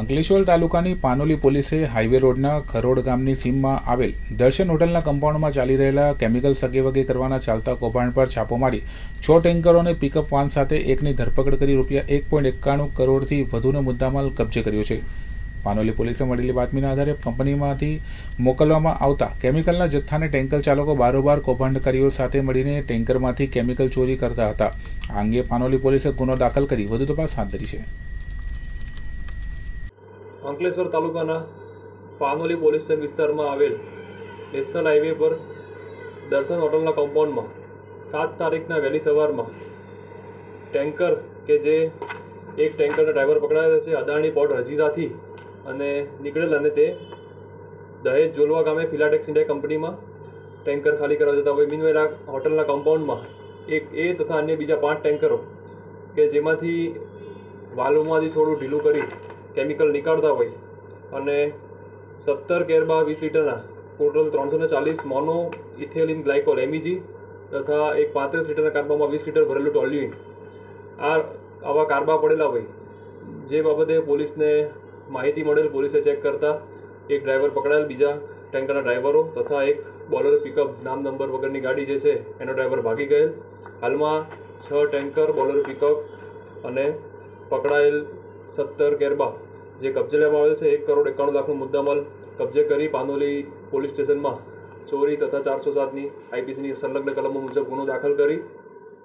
અંકલેશ્વર તાલુકાની પાનોલી પોલીસે હાઈવે રોડના ખરોડ ગામની સીમમાં આવેલ દર્શન હોટલના કમ્પાઉન્ડમાં ચાલી રહેલા કેમિકલ સગેવગે કરવાના ચાલતા કૌભાંડ પર છાપો મારી છ ટેન્કરો અને પિકઅપ વાન સાથે એકની ધરપકડ કરી રૂપિયા એક પોઈન્ટ એકાણું કરોડથી વધુનો મુદ્દામાલ કબજે કર્યો છે. પાનોલી પોલીસે મળેલી બાતમીના આધારે કંપનીમાંથી મોકલવામાં આવતા કેમિકલના જથ્થાને ટેન્કર ચાલકો બારોબાર કૌભાંડકારીઓ સાથે મળીને ટેન્કરમાંથી કેમિકલ ચોરી કરતા હતા. આ અંગે પાનોલી પોલીસે ગુનો દાખલ કરી વધુ તપાસ હાથ ધરી છે. અંકલેશ્વર તાલુકાના પાનોલી પોલીસ સ્ટેશન વિસ્તારમાં આવેલ નેશનલ હાઈવે પર દર્શન હોટલના કમ્પાઉન્ડમાં સાત તારીખના વહેલી સવારમાં ટેન્કર કે જે એક ટેન્કરના ડ્રાઈવર પકડાયેલો છે, અદાણી પોર્ટ હજીરાથી અને નીકળેલ અને તે દહેજ જોલવા ગામે ફિલાટેક્સ ઇન્ડિયા કંપનીમાં ટેન્કર ખાલી કરવા જતા હોય. મીનવેલા હોટલના કમ્પાઉન્ડમાં એક એ તથા અન્ય બીજા પાંચ ટેન્કરો કે જેમાંથી વાલ્વમાંથી થોડું ઢીલું કરી કેમિકલ નીકાળતા હોય અને સત્તર કેરબા વીસ લીટરના ટોટલ ત્રણસો ને ચાલીસ મોનો ઇથેલિન ગ્લાયકોલ એમઈજી તથા એક પાંત્રીસ લીટરના કાર્બામાં વીસ લીટર ભરેલું ટોલ્યુઇન. આ આવા કાર્બા પડેલા હોય, જે બાબતે પોલીસને માહિતી મળેલ પોલીસે ચેક કરતા એક ડ્રાઈવર પકડાયેલ, બીજા ટેન્કરના ડ્રાઈવરો તથા એક બોલેરો પિકઅપ નામ નંબર વગરની ગાડી જે છે એનો ડ્રાઈવર ભાગી ગયેલ. હાલમાં છ ટેન્કર, બોલેરો પિકઅપ અને પકડાયેલ સત્તર કેરબા જે કબજે લેવામાં આવેલ છે, એક કરોડ એકાણું લાખનો મુદ્દામાલ કબજે કરી પાનોલી પોલીસ સ્ટેશનમાં ચોરી તથા ચારસો સાતની આઈપીસીની સંલગ્ન કલમો મુજબ ગુનો દાખલ કરી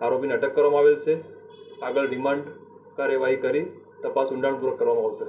આરોપીને અટક કરવામાં આવેલ છે. આગળ રિમાન્ડ કાર્યવાહી કરી તપાસ ઊંડાણપૂર્વક કરવામાં આવશે.